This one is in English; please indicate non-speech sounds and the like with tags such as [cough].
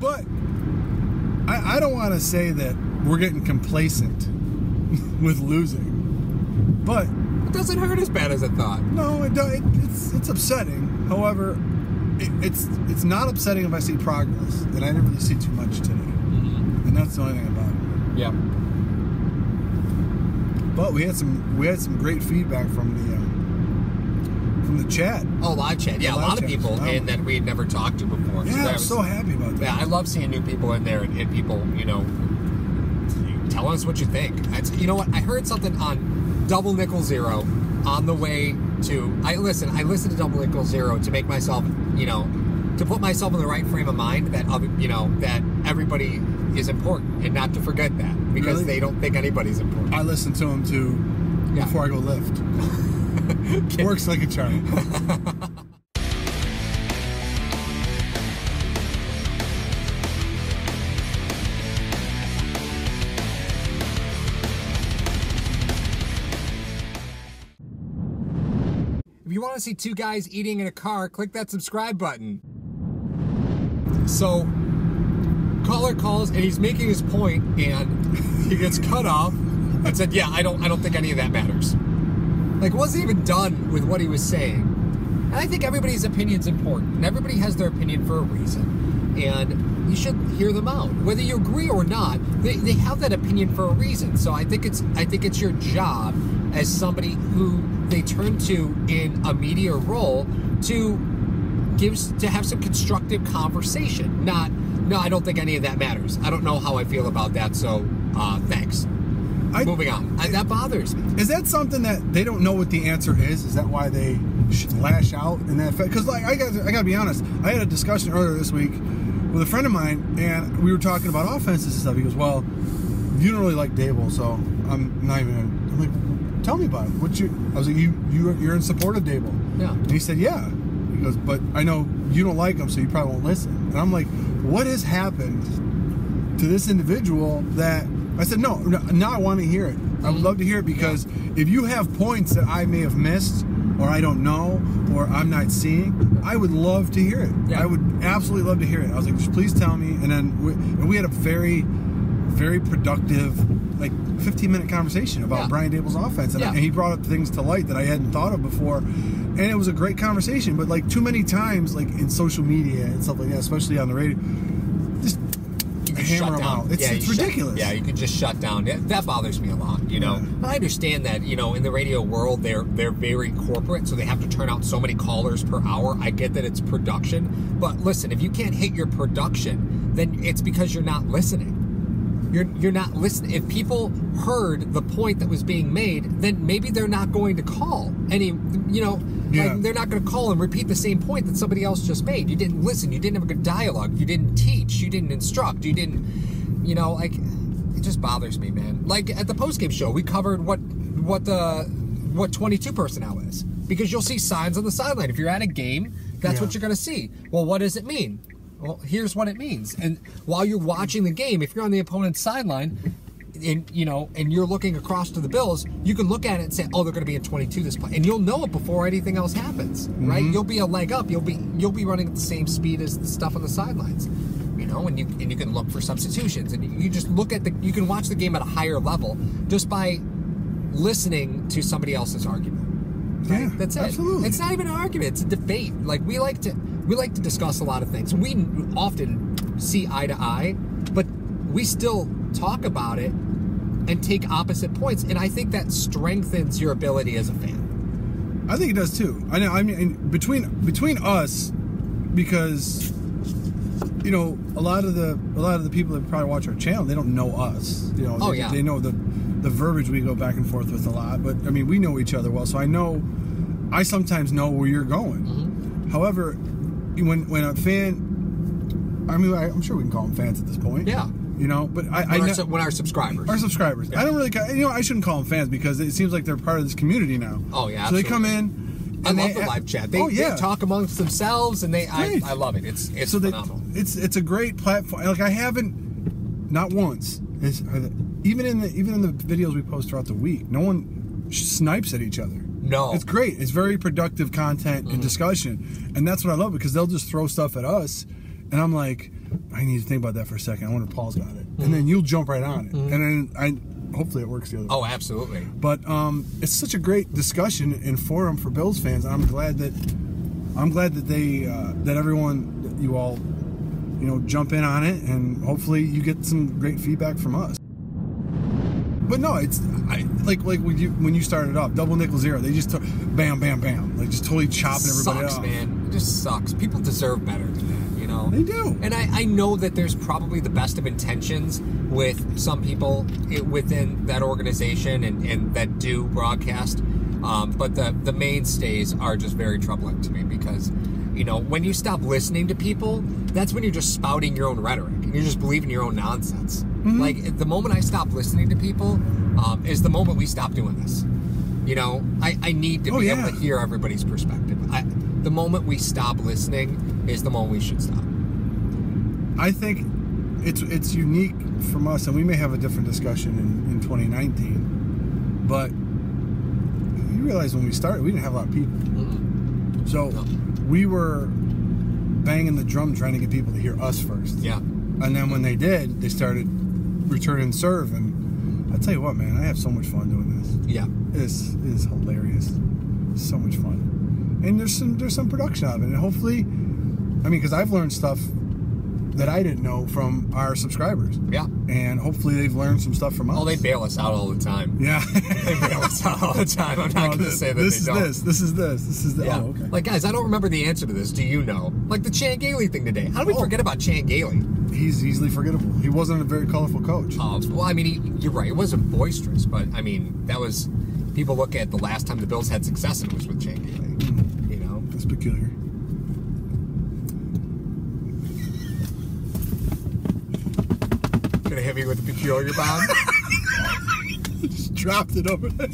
But I, I don't want to say that we're getting complacent [laughs] with losing. But It doesn't hurt as bad as I thought. no, it, it it's it's upsetting. However, it, it's it's not upsetting if I see progress, and I didn't really see too much today. And that's the only thing about it. Yeah. But we had some we had some great feedback from the uh, from the chat. Oh, live chat. Yeah, The a lot of people Wow. and that we had never talked to before. Yeah, that I'm was- so happy about that. Yeah, I love seeing new people in there and, and people, you know, tell us what you think. It's, you know what? I heard something on Double Nickel Zero on the way to. I listen. I listened to Double Nickel Zero to make myself, you know, to put myself in the right frame of mind that other, you know, that everybody is important and not to forget that because Really? they don't think anybody's important. I listen to him too Yeah. before I go lift. [laughs] Works like a charm. If you want to see two guys eating in a car, click that subscribe button. So, caller calls and he's making his point, and he gets cut off and said, "Yeah, I don't, I don't think any of that matters." Like, wasn't even done with what he was saying. And I think everybody's opinion's important, and everybody has their opinion for a reason, and you should hear them out, whether you agree or not. They, they have that opinion for a reason. So I think it's I think it's your job as somebody who they turn to in a media role to gives to have some constructive conversation. Not no, I don't think any of that matters. I don't know how I feel about that. So uh, thanks. I, Moving on. I, that bothers me. Is that something that they don't know what the answer is? Is that why they lash out in that? Because like I got, I got to be honest. I had a discussion earlier this week with a friend of mine, and we were talking about offenses and stuff. He goes, "Well, you don't really like Daboll, so I'm not even." I'm like, "Tell me about it. What you?" I was like, "You, you, you're in support of Daboll." Yeah. And he said, "Yeah." He goes, "But I know you don't like him, so you probably won't listen." And I'm like, "What has happened to this individual that?" I said, "No, no now I want to hear it. I would love to hear it because if you have points that I may have missed, or I don't know, or I'm not seeing, I would love to hear it. Yeah. I would absolutely love to hear it." I was like, "Just please tell me." And then we, and we had a very, very productive, like 15 minute conversation about Yeah. Brian Daboll's offense, and, Yeah. and he brought up things to light that I hadn't thought of before, and it was a great conversation. But like too many times, like in social media and stuff like that, especially on the radio, just You can hammer them down. out. It's, Yeah, it's you shut- ridiculous. yeah, you can just shut down. That bothers me a lot. You know, Yeah. I understand that. You know, in the radio world, they're they're very corporate, so they have to turn out so many callers per hour. I get that it's production, but listen, if you can't hit your production, then it's because you're not listening. You're you're not listening. If people heard the point that was being made, then maybe they're not going to call any. You know, Yeah. like they're not going to call and repeat the same point that somebody else just made. You didn't listen. You didn't have a good dialogue. You didn't teach. You didn't instruct. You didn't. You know, like it just bothers me, man. Like at the postgame show, we covered what what the what 22 personnel is because you'll see signs on the sideline. If you're at a game, that's Yeah. what you're going to see. Well, what does it mean? Well, here's what it means. And while you're watching the game, if you're on the opponent's sideline, and you know, and you're looking across to the Bills, you can look at it and say, "Oh, they're going to be in 22 this play," and you'll know it before anything else happens, right? Mm-hmm. You'll be a leg up. You'll be you'll be running at the same speed as the stuff on the sidelines, you know, and you and you can look for substitutions, and you, you just look at the you can watch the game at a higher level just by listening to somebody else's argument. Right? Yeah, That's it. absolutely. It's not even an argument. It's a debate. Like we like to we like to discuss a lot of things. We often see eye to eye, but we still talk about it and take opposite points. And I think that strengthens your ability as a fan. I think it does too. I know. I mean, between between us, because you know a lot of the a lot of the people that probably watch our channel, they don't know us. You know, Oh, they, yeah. they know the the verbiage we go back and forth with a lot. But I mean, we know each other well, so I know. I sometimes know where you're going. Mm-hmm. However, when when a fan, I mean, I, I'm sure we can call them fans at this point. Yeah. You know, but I, I When, our, ne- su- when our subscribers. our subscribers. I don't really, you know, I shouldn't call them fans because it seems like they're part of this community now. Oh, yeah, So they come absolutely. in. I and love they- the live chat. They, oh yeah. they talk amongst themselves, and they I, I love it. It's it's so they, it's it's a great platform. Like I haven't, not once. It's, uh, even in the even in the videos we post throughout the week, no one snipes at each other. No. It's great. It's very productive content Mm-hmm. and discussion, and that's what I love because they'll just throw stuff at us, and I'm like, I need to think about that for a second. I wonder if Paul's got it, and then you'll jump right on it, and then I hopefully it works the other. way. Oh, absolutely. But um, it's such a great discussion and forum for Bills fans. I'm glad that I'm glad that they uh, that everyone that you all you know jump in on it, and hopefully you get some great feedback from us. But no, it's I, like like when you when you started off double nickel zero, they just took bam bam bam like just totally chopping everybody sucks, off. man. It just sucks. People deserve better than that, you know. They do. And I, I know that there's probably the best of intentions with some people within that organization and, and that do broadcast, um, but the the mainstays are just very troubling to me because. You know, when you stop listening to people, that's when you're just spouting your own rhetoric and you're just believing your own nonsense. Mm-hmm. Like the moment I stop listening to people, um, is the moment we stop doing this. You know, I, I need to Oh, be yeah. able to hear everybody's perspective. I, the moment we stop listening is the moment we should stop. I think it's it's unique from us, and we may have a different discussion in, in 2019. But you realize when we started, we didn't have a lot of people, so we were banging the drum trying to get people to hear us first. Yeah. And then when they did, they started returning serve, and I tell you what, man, I have so much fun doing this. Yeah. This is hilarious. So much fun. And there's some there's some production of it. And hopefully I mean, because I've learned stuff that I didn't know from our subscribers. Yeah. And hopefully they've learned some stuff from us. Oh, they bail us out all the time. Yeah. [laughs] They bail us out all the time. I'm not No, going to say that this they is don't. this. This is this. This is the Yeah. oh, okay. Like, guys, I don't remember the answer to this. Do you know? Like the Chan Gailey thing today. How do we Oh. forget about Chan Gailey? He's easily forgettable. He wasn't a very colorful coach. Uh, well, I mean, he, you're right. It wasn't boisterous, but I mean, that was. People look at the last time the Bills had success and it was with Chan Gailey. Mm-hmm. You know? That's peculiar. Gonna hit me with a peculiar bomb. [laughs] [laughs] Just dropped it over there.